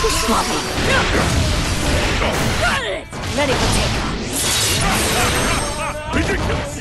too sloppy. Got it! Ready for takeoff. Ridiculous!